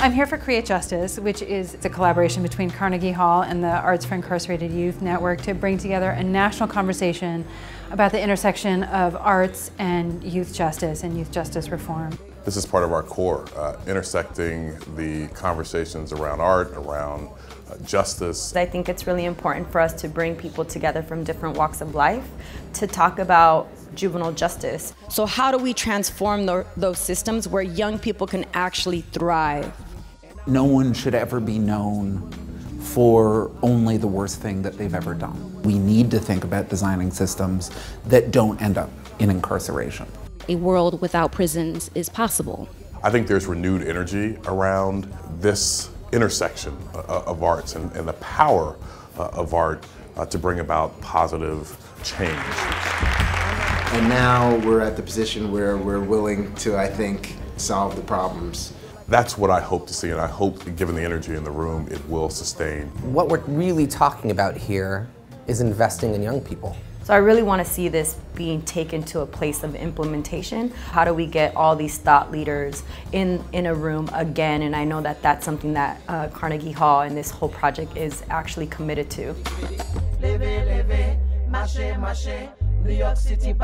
I'm here for Create Justice, which is a collaboration between Carnegie Hall and the Arts for Incarcerated Youth Network to bring together a national conversation about the intersection of arts and youth justice and youth justice reform. This is part of our core, uh, intersecting the conversations around art, around uh, justice. I think it's really important for us to bring people together from different walks of life to talk about juvenile justice. So how do we transform the, those systems where young people can actually thrive? No one should ever be known for only the worst thing that they've ever done. We need to think about designing systems that don't end up in incarceration. A world without prisons is possible. I think there's renewed energy around this intersection uh, of arts and, and the power uh, of art uh, to bring about positive change. And now we're at the position where we're willing to, I think, solve the problems. That's what I hope to see, and I hope, given the energy in the room, it will sustain. What we're really talking about here is investing in young people. So I really want to see this being taken to a place of implementation. How do we get all these thought leaders in, in a room again? And I know that that's something that uh, Carnegie Hall and this whole project is actually committed to. New York City,